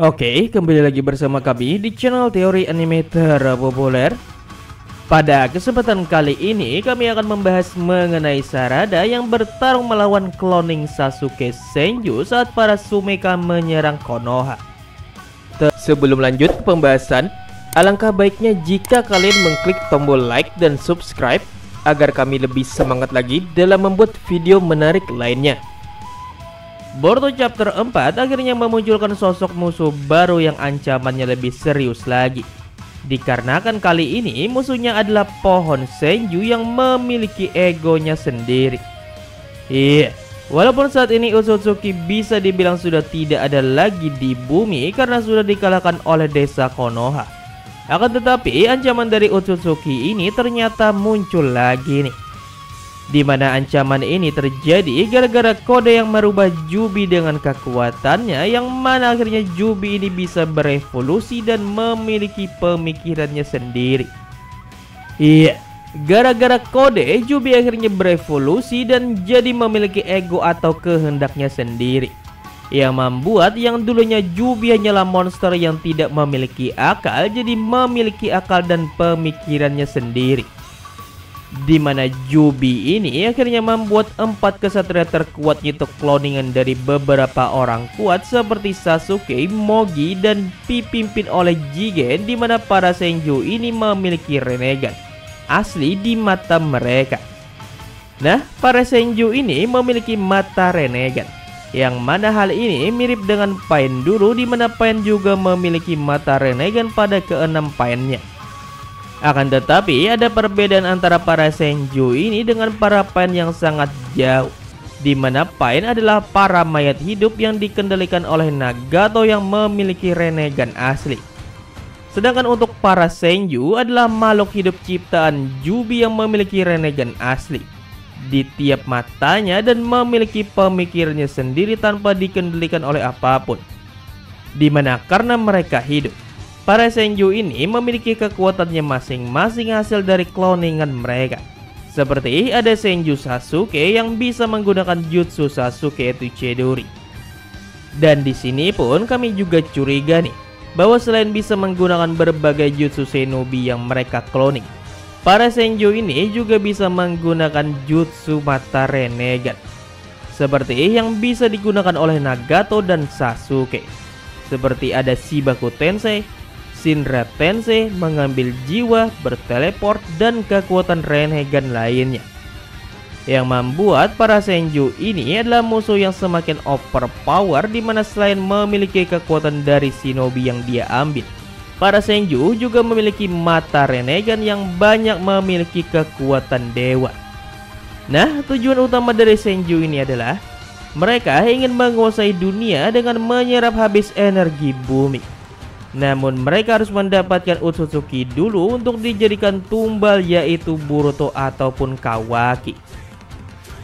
Oke, kembali lagi bersama kami di channel Teori Anime Terpopuler. Pada kesempatan kali ini, kami akan membahas mengenai Sarada yang bertarung melawan cloning Sasuke Senju saat para Sumeka menyerang Konoha. Sebelum lanjut pembahasan, alangkah baiknya jika kalian mengklik tombol like dan subscribe agar kami lebih semangat lagi dalam membuat video menarik lainnya. Boruto chapter 4 akhirnya memunculkan sosok musuh baru yang ancamannya lebih serius lagi. Dikarenakan kali ini musuhnya adalah pohon Senju yang memiliki egonya sendiri. Iya, walaupun saat ini Utsutsuki bisa dibilang sudah tidak ada lagi di bumi karena sudah dikalahkan oleh desa Konoha. Akan tetapi ancaman dari Utsutsuki ini ternyata muncul lagi nih di mana ancaman ini terjadi gara-gara kode yang merubah Jubi dengan kekuatannya yang mana akhirnya Jubi ini bisa berevolusi dan memiliki pemikirannya sendiri. Iya, gara-gara kode Jubi akhirnya berevolusi dan jadi memiliki ego atau kehendaknya sendiri. Yang membuat yang dulunya Jubi hanyalah monster yang tidak memiliki akal jadi memiliki akal dan pemikirannya sendiri di mana Jubi ini akhirnya membuat empat kesatria terkuat yaitu cloningan dari beberapa orang kuat seperti Sasuke, Mogi, dan dipimpin oleh Jigen di mana para Senju ini memiliki renegan asli di mata mereka. Nah, para Senju ini memiliki mata renegan yang mana hal ini mirip dengan Pain dulu di mana Pain juga memiliki mata renegan pada keenam Painnya. Akan tetapi ada perbedaan antara para Senju ini dengan para Pain yang sangat jauh di mana Pain adalah para mayat hidup yang dikendalikan oleh Nagato yang memiliki renegan asli. Sedangkan untuk para Senju adalah makhluk hidup ciptaan Jubi yang memiliki renegan asli di tiap matanya dan memiliki pemikirannya sendiri tanpa dikendalikan oleh apa pun. Di mana karena mereka hidup, Para Senju ini memiliki kekuatannya masing-masing hasil dari cloningan mereka. Seperti ada Senju Sasuke yang bisa menggunakan jutsu Sasuke itu Chidori. Dan di sini pun kami juga curiga nih bahwa selain bisa menggunakan berbagai jutsu shinobi yang mereka cloning, para Senju ini juga bisa menggunakan jutsu mata renegat. Seperti yang bisa digunakan oleh Nagato dan Sasuke. Seperti ada Shibaku Tensei, Shinra Tensei mengambil jiwa, berteleport, dan kekuatan Renhegan lainnya. Yang membuat para Senju ini adalah musuh yang semakin overpower di mana selain memiliki kekuatan dari shinobi yang dia ambil. Para Senju juga memiliki mata Renegan yang banyak memiliki kekuatan dewa. Nah, tujuan utama dari Senju ini adalah mereka ingin menguasai dunia dengan menyerap habis energi bumi. Namun mereka harus mendapatkan Utsutsuki dulu untuk dijadikan tumbal yaitu Boruto ataupun Kawaki.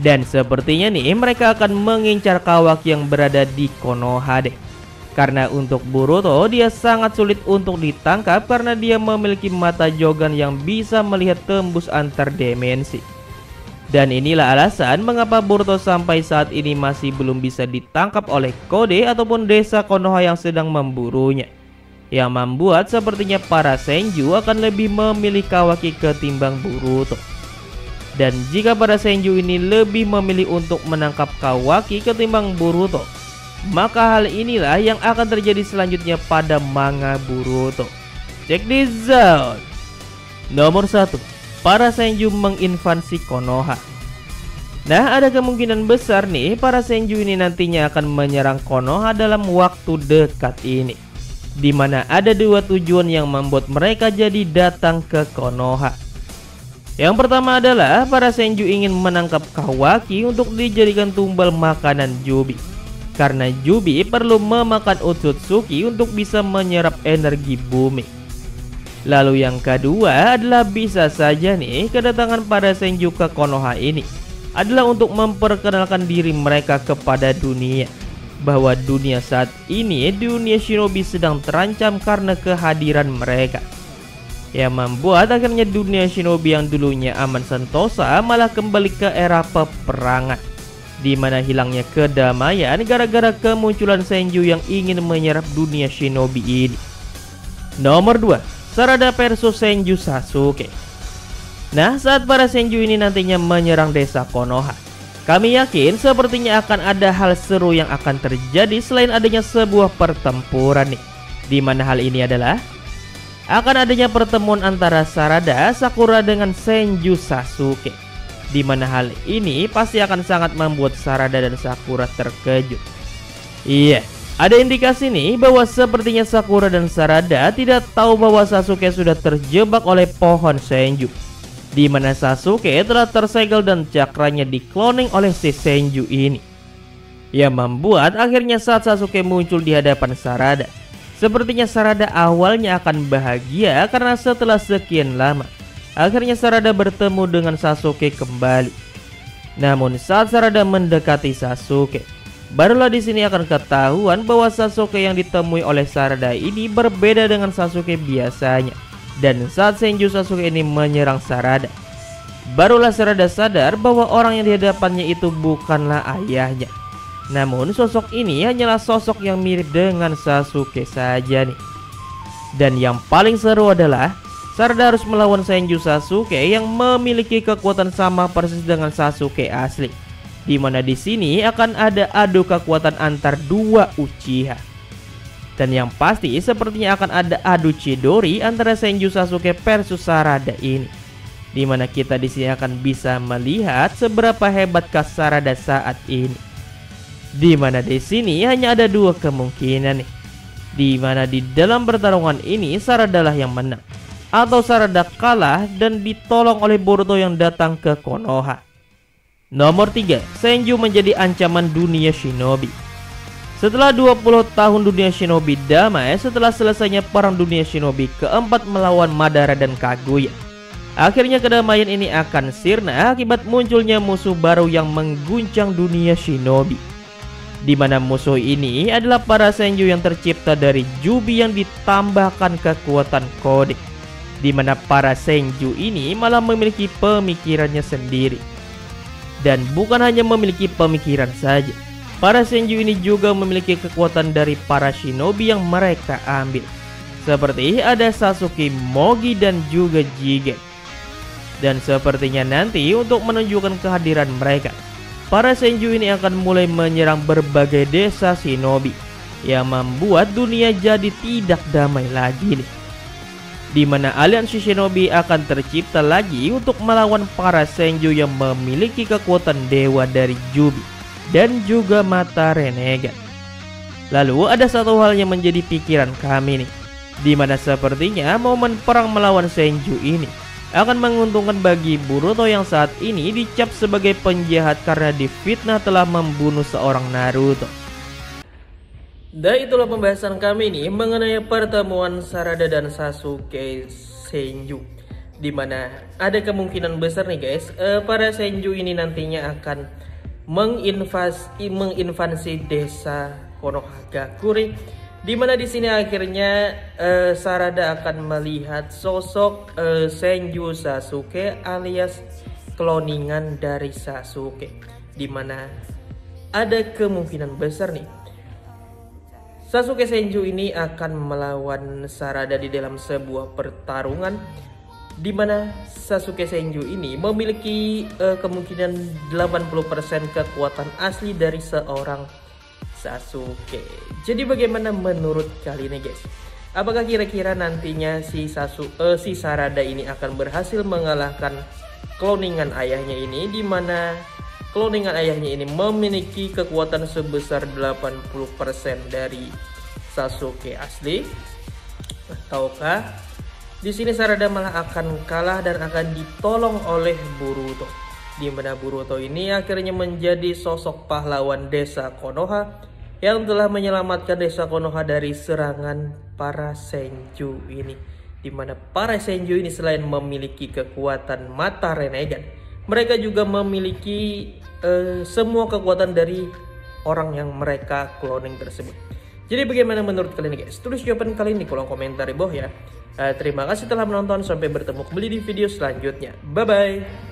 Dan sepertinya nih mereka akan mengincar Kawaki yang berada di Konoha deh. Karena untuk Boruto dia sangat sulit untuk ditangkap karena dia memiliki mata Jogan yang bisa melihat tembus antar dimensi. Dan inilah alasan mengapa Boruto sampai saat ini masih belum bisa ditangkap oleh Kode ataupun desa Konoha yang sedang memburunya yang membuat sepertinya para Senju akan lebih memilih Kawaki ketimbang Boruto. Dan jika para Senju ini lebih memilih untuk menangkap Kawaki ketimbang Boruto, maka hal inilah yang akan terjadi selanjutnya pada manga Boruto. Check this out. Nomor 1. Para Senju menginvasi Konoha. Nah, ada kemungkinan besar nih para Senju ini nantinya akan menyerang Konoha dalam waktu dekat ini di mana ada dua tujuan yang membuat mereka jadi datang ke Konoha. Yang pertama adalah para Senju ingin menangkap Kawaki untuk dijadikan tumbal makanan Jubi. Karena Jubi perlu memakan Utsutsuki untuk bisa menyerap energi bumi. Lalu yang kedua adalah bisa saja nih kedatangan para Senju ke Konoha ini adalah untuk memperkenalkan diri mereka kepada dunia bahwa dunia saat ini dunia shinobi sedang terancam karena kehadiran mereka. yang membuat akhirnya dunia shinobi yang dulunya aman sentosa malah kembali ke era peperangan di mana hilangnya kedamaian gara-gara kemunculan Senju yang ingin menyerap dunia shinobi ini. Nomor 2, Sarada versus Senju Sasuke. Nah, saat para Senju ini nantinya menyerang desa Konoha, kami yakin sepertinya akan ada hal seru yang akan terjadi selain adanya sebuah pertempuran nih. Di mana hal ini adalah akan adanya pertemuan antara Sarada Sakura dengan Senju Sasuke. Di mana hal ini pasti akan sangat membuat Sarada dan Sakura terkejut. Iya, ada indikasi nih bahwa sepertinya Sakura dan Sarada tidak tahu bahwa Sasuke sudah terjebak oleh pohon Senju. Di mana Sasuke telah tersegel dan cakranya dikloning oleh si Senju ini. Yang membuat akhirnya saat Sasuke muncul di hadapan Sarada, Sepertinya Sarada awalnya akan bahagia karena setelah sekian lama, akhirnya Sarada bertemu dengan Sasuke kembali. Namun saat Sarada mendekati Sasuke, barulah di sini akan ketahuan bahwa Sasuke yang ditemui oleh Sarada ini berbeda dengan Sasuke biasanya. Dan saat Senju Sasuke ini menyerang Sarada, barulah Sarada sadar bahwa orang yang dihadapannya itu bukanlah ayahnya, namun sosok ini hanyalah sosok yang mirip dengan Sasuke saja nih. Dan yang paling seru adalah Sarada harus melawan Senju Sasuke yang memiliki kekuatan sama persis dengan Sasuke asli. Di mana di sini akan ada adu kekuatan antar dua Uchiha. Dan yang pasti sepertinya akan ada adu Chidori antara Senju Sasuke versus Sarada ini. Di mana kita di sini akan bisa melihat seberapa hebatkah Sarada saat ini. Di mana di sini hanya ada dua kemungkinan nih. Di mana di dalam pertarungan ini Sarada lah yang menang atau Sarada kalah dan ditolong oleh Boruto yang datang ke Konoha. Nomor 3, Senju menjadi ancaman dunia shinobi. Setelah 20 tahun dunia shinobi damai setelah selesainya perang dunia shinobi keempat melawan Madara dan Kaguya. Akhirnya kedamaian ini akan sirna akibat munculnya musuh baru yang mengguncang dunia shinobi di mana musuh ini adalah para senju yang tercipta dari Jubi yang ditambahkan kekuatan kode. Di mana para senju ini malah memiliki pemikirannya sendiri. Dan bukan hanya memiliki pemikiran saja, para senju ini juga memiliki kekuatan dari para shinobi yang mereka ambil. Seperti ada Sasuke, Mogi dan juga Jigen. Dan sepertinya nanti untuk menunjukkan kehadiran mereka, para Senju ini akan mulai menyerang berbagai desa shinobi yang membuat dunia jadi tidak damai lagi nih. Di mana aliansi shinobi akan tercipta lagi untuk melawan para Senju yang memiliki kekuatan dewa dari Jubi dan juga mata Renegat. Lalu ada satu hal yang menjadi pikiran kami nih, di mana sepertinya momen perang melawan Senju ini akan menguntungkan bagi Boruto yang saat ini dicap sebagai penjahat karena difitnah telah membunuh seorang Naruto. Dan itulah pembahasan kami ini mengenai pertemuan Sarada dan Sasuke Senju di mana ada kemungkinan besar nih guys uh, para Senju ini nantinya akan menginvasi menginvasi desa Konohagakure di mana di sini akhirnya uh, Sarada akan melihat sosok uh, Senju Sasuke alias kloningan dari Sasuke. Di mana ada kemungkinan besar nih Sasuke Senju ini akan melawan Sarada di dalam sebuah pertarungan di mana Sasuke Senju ini memiliki uh, kemungkinan 80% kekuatan asli dari seorang Sasuke. Jadi bagaimana menurut kalian guys? Apakah kira-kira nantinya si Sasu uh, si Sarada ini akan berhasil mengalahkan kloningan ayahnya ini di mana kloningan ayahnya ini memiliki kekuatan sebesar 80% dari Sasuke asli? Ataukah di sini Sarada malah akan kalah dan akan ditolong oleh Boruto? Di mana Boruto ini akhirnya menjadi sosok pahlawan desa Konoha yang telah menyelamatkan desa Konoha dari serangan para Senju ini. Di mana para Senju ini selain memiliki kekuatan mata renegan, mereka juga memiliki uh, semua kekuatan dari orang yang mereka cloning tersebut. Jadi bagaimana menurut kalian guys? Tulis jawaban kalian di kolom komentar di bawah ya. Uh, terima kasih telah menonton, sampai bertemu kembali di video selanjutnya. Bye-bye.